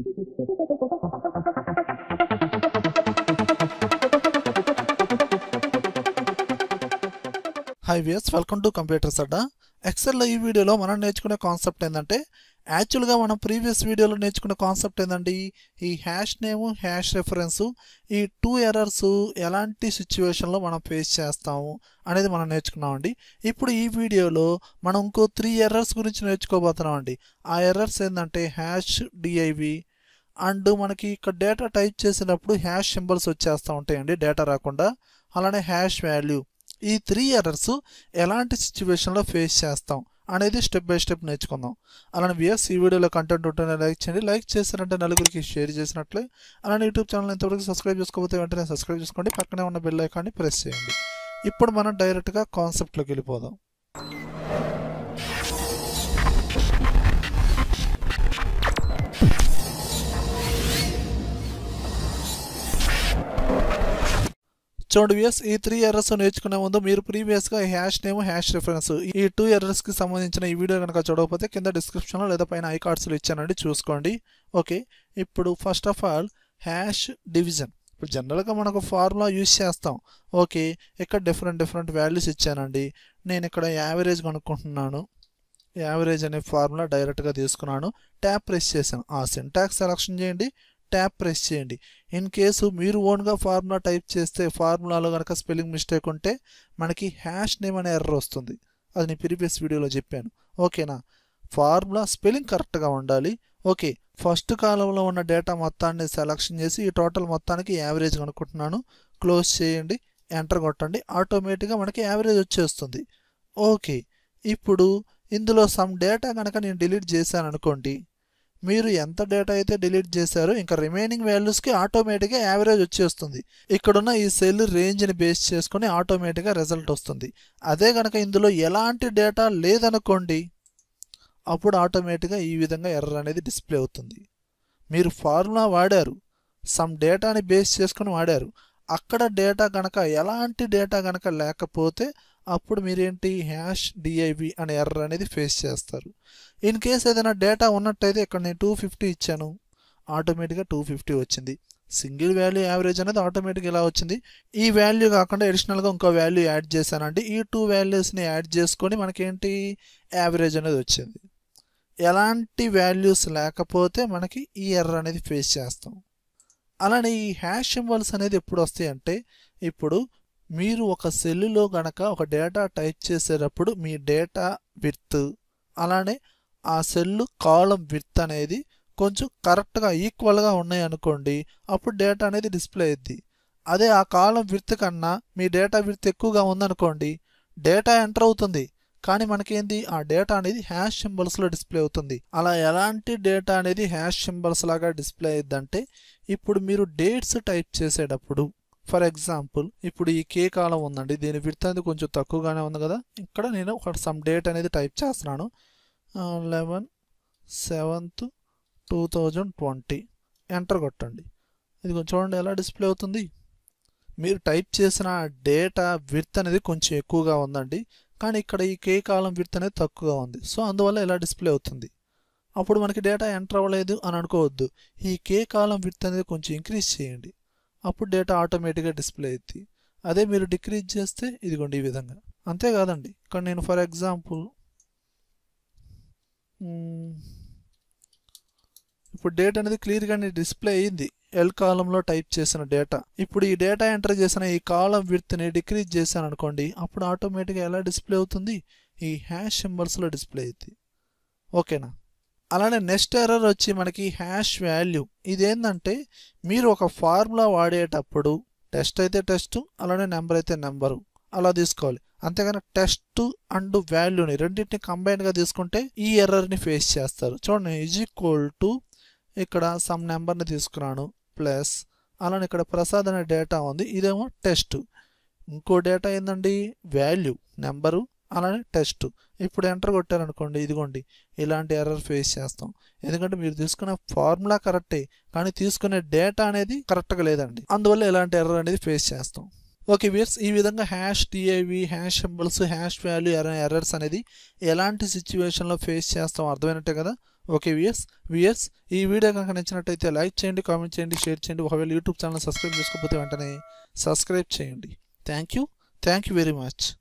Hi viewers welcome to computers Adda ఎక్సెల్లో ఈ వీడియోలో మనం నేర్చుకునే కాన్సెప్ట్ ఏంటంటే యాక్చువల్గా మనం ప్రీవియస్ వీడియోలో నేర్చుకునే కాన్సెప్ట్ ఏంటండి ఈ హ్యాష్ నేము హ్యాష్ రెఫరెన్సు ఈ టూ ఎర్రర్స్ ఎలాంటి సిచ్యువేషన్లో మనం ఫేస్ చేస్తాము అనేది మనం నేర్చుకున్నామండి. ఇప్పుడు ఈ వీడియోలో మనం ఇంకో త్రీ ఎర్రర్స్ గురించి నేర్చుకోబోతున్నామండి. ఆ ఎర్రర్స్ ఏంటంటే హ్యాష్ డిఐవి అండ్ మనకి ఇక్కడ డేటా టైప్ చేసినప్పుడు హ్యాష్ సింబల్స్ వచ్చేస్తూ ఉంటాయండి డేటా రాకుండా. అలానే హ్యాష్ వాల్యూ ఈ త్రీ ఎర్రర్స్ ఎలాంటి సిచ్యువేషన్లో ఫేస్ చేస్తాం అనేది స్టెప్ బై స్టెప్ నేర్చుకుందాం. అలానే వియర్స్ ఈ వీడియోలో కంటెంట్ ఉంటేనే లైక్ చేయండి. లైక్ చేశారంటే నలుగురికి షేర్ చేసినట్లే. అలానే యూట్యూబ్ ఛానల్ ఇంతవరకు సబ్స్క్రైబ్ చేసుకోకపోతే వెంటనే సబ్స్క్రైబ్ చేసుకోండి. పక్కనే ఉన్న బెల్ ఐకాన్ని ప్రెస్ చేయండి. ఇప్పుడు మనం డైరెక్ట్గా కాన్సెప్ట్లోకి వెళ్ళిపోదాం. చూడండి వ్యూస్ ఈ త్రీ ఎర్రర్స్ నేర్చుకునే ముందు మీరు ప్రీవియస్గా హ్యాష్ నేమ్ హ్యాష్ రిఫరెన్స్ ఈ టూ ఎర్రర్స్కి సంబంధించిన ఈ వీడియో కనుక చూడకపోతే కింద డిస్క్రిప్షన్లో లేదా పైన ఐ కార్డ్స్లో ఇచ్చానండి చూసుకోండి. ఓకే ఇప్పుడు first of all hash division ఇప్పుడు జనరల్గా మనకు ఫార్ములా యూజ్ చేస్తాం. ఓకే ఇక్కడ డిఫరెంట్ డిఫరెంట్ వాల్యూస్ ఇచ్చానండి. నేను ఇక్కడ యావరేజ్ కనుక్కుంటున్నాను. యావరేజ్ అనే ఫార్ములా డైరెక్ట్గా తీసుకున్నాను. ట్యాప్ ప్రెస్ చేశాను. ఆ సింటాక్స్ సెలక్షన్ చేయండి. ట్యాప్ ప్రెస్ చేయండి. ఇన్ కేసు మీరు ఓన్గా ఫార్ములా టైప్ చేస్తే ఫార్ములాలో కనుక స్పెల్లింగ్ మిస్టేక్ ఉంటే మనకి హ్యాష్ నేమ్ అనే ఎర్రర్ వస్తుంది. అది నేను ప్రీవియస్ వీడియోలో చెప్పాను. ఓకేనా? ఫార్ములా స్పెల్లింగ్ కరెక్ట్గా ఉండాలి. ఓకే ఫస్ట్ కాలంలో ఉన్న డేటా మొత్తాన్ని సెలక్షన్ చేసి ఈ టోటల్ మొత్తానికి యావరేజ్ కనుక్కుంటున్నాను. క్లోజ్ చేయండి ఎంటర్ కొట్టండి. ఆటోమేటిక్గా మనకి యావరేజ్ వచ్చేస్తుంది. ఓకే ఇప్పుడు ఇందులో సమ్ డేటా కనుక నేను డిలీట్ చేశాను అనుకోండి. మీరు ఎంత డేటా అయితే డిలీట్ చేశారో ఇంకా రిమైనింగ్ వాల్యూస్కి ఆటోమేటిక్గా యావరేజ్ వచ్చేస్తుంది. ఇక్కడున్న ఈ సెల్ రేంజ్ని బేస్ చేసుకొని ఆటోమేటిక్గా రిజల్ట్ వస్తుంది. అదే కనుక ఇందులో ఎలాంటి డేటా లేదనుకోండి అప్పుడు ఆటోమేటిక్గా ఈ విధంగా ఎర్ర అనేది డిస్ప్లే అవుతుంది. మీరు ఫార్ములా వాడారు సమ్ డేటాని బేస్ చేసుకొని వాడారు అక్కడ డేటా కనుక ఎలాంటి డేటా కనుక లేకపోతే అప్పుడు మీరేంటి హ్యాష్ డిఐవి అనే ఎర్ర అనేది ఫేస్ చేస్తారు. ఇన్ కేస్ ఏదైనా డేటా ఉన్నట్టయితే ఇక్కడ నేను టూ ఫిఫ్టీ ఇచ్చాను. ఆటోమేటిక్గా టూ ఫిఫ్టీ వచ్చింది. సింగిల్ వాల్యూ యావరేజ్ అనేది ఆటోమేటిక్గా ఇలా వచ్చింది? ఈ వాల్యూ కాకుండా అడిషనల్గా ఇంకో వాల్యూ యాడ్ చేశానండి. ఈ టూ వాల్యూస్ని యాడ్ చేసుకొని మనకేంటి యావరేజ్ అనేది వచ్చింది. ఎలాంటి వాల్యూస్ లేకపోతే మనకి ఈ ఎర్ర అనేది ఫేస్ చేస్తాం. అలానే ఈ హ్యాష్ సింబల్స్ అనేది ఎప్పుడు వస్తాయి అంటే ఇప్పుడు మీరు ఒక సెల్లులో గనక ఒక డేటా టైప్ చేసేటప్పుడు మీ డేటా విత్ అలానే ఆ సెల్లు కాలం విత్ అనేది కొంచెం కరెక్ట్గా ఈక్వల్గా ఉన్నాయి అనుకోండి అప్పుడు డేటా అనేది డిస్ప్లే అయ్యిద్ది అదే ఆ కాలం విత్ కన్నా మీ డేటా విత్ ఎక్కువగా ఉందనుకోండి డేటా ఎంటర్ అవుతుంది. కానీ మనకేంది? ఆ డేటా అనేది హ్యాష్ సింబల్స్లో డిస్ప్లే అవుతుంది. అలా ఎలాంటి డేటా అనేది హ్యాష్ సింబల్స్ లాగా డిస్ప్లే అయ్యిద్దంటే ఇప్పుడు మీరు డేట్స్ టైప్ చేసేటప్పుడు ఫర్ ఎగ్జాంపుల్ ఇప్పుడు ఈ కే కాలం ఉందండి. దీని విడత అనేది కొంచెం తక్కువగానే ఉంది కదా. ఇక్కడ నేను ఒక సమ్ డేట్ అనేది టైప్ చేస్తున్నాను. Eleven seventh two thousand twenty. Enter కొట్టండి. ఇది కొంచెం చూడండి ఎలా డిస్ప్లే అవుతుంది. మీరు టైప్ చేసిన డేటా విర్త్ అనేది కొంచెం ఎక్కువగా ఉందండి. కానీ ఇక్కడ ఈ కే కాలం విర్త్ అనేది తక్కువగా ఉంది. సో అందువల్ల ఇలా డిస్ప్లే అవుతుంది. అప్పుడు మనకి డేటా ఎంటర్ అవ్వలేదు అని అనుకోవద్దు. ఈ కే కాలం విర్త్ అనేది కొంచెం ఇంక్రీజ్ చేయండి. అప్పుడు డేటా ఆటోమేటిక్గా డిస్ప్లే అవుతుంది అదే మీరు డిక్రీజ్ చేస్తే ఇదిగోండి ఈ విధంగా. అంతేకాదండి. ఇక్కడ నేను ఫర్ ఎగ్జాంపుల్ ఇప్పుడు డేట్ అనేది క్లియర్గానే డిస్ప్లే అయ్యింది ఎల్ కాలంలో టైప్ చేసిన డేటా ఇప్పుడు ఈ డేటా ఎంటర్ చేసిన ఈ కాలం విడ్త్ని డిక్రీజ్ చేశాను అనుకోండి అప్పుడు ఆటోమేటిక్గా ఎలా డిస్ప్లే అవుతుంది? ఈ హ్యాష్ సింబల్స్లో డిస్ప్లే అవుతుంది ఓకేనా అలానే నెక్స్ట్ ఎర్రర్ వచ్చి మనకి హ్యాష్ వాల్యూ. ఇదేంటంటే మీరు ఒక ఫార్ములా వాడేటప్పుడు టెస్ట్ అయితే టెస్ట్ అలానే నెంబర్ అయితే నెంబరు. అలా తీసుకోవాలి. అంతేగాని టెస్ట్ అండ్ వాల్యూని రెండింటిని కంబైన్గా తీసుకుంటే ఈ ఎర్రర్ని ఫేస్ చేస్తారు. చూడండి ఈజ్ ఈక్వల్ టు ఇక్కడ సమ్ నెంబర్ని తీసుకున్నాను ప్లస్ అలానే ఇక్కడ ప్రసాద్ అనే డేటా ఉంది ఇదేమో టెస్ట్. ఇంకో డేటా ఏందండి? Value number. అలానే టెస్ట్. ఇప్పుడు ఎంటర్ కొట్టారనుకోండి ఇదిగోండి ఇలాంటి ఎర్రర్ ఫేస్ చేస్తాం. ఎందుకంటే మీరు తీసుకున్న ఫార్ములా కరెక్టే కానీ తీసుకునే డేటా అనేది కరెక్ట్గా లేదండి. అందువల్ల ఇలాంటి ఎర్రర్ అనేది ఫేస్ చేస్తాం. ఓకే వీర్స్ ఈ విధంగా hash D I V hash symbols hash value errors అనేది ఎలాంటి సిచ్యువేషన్లో ఫేస్ చేస్తాం అర్థమైనట్టే కదా? ఓకే విఎస్ విఎస్ ఈ వీడియో కనుక నచ్చినట్టయితే లైక్ చేయండి కామెంట్ చేయండి షేర్ చేయండి. ఒకవేళ యూట్యూబ్ ఛానల్ సబ్స్క్రైబ్ చేసుకోకపోతే వెంటనే సబ్స్క్రైబ్ చేయండి. Thank you. Thank you very much.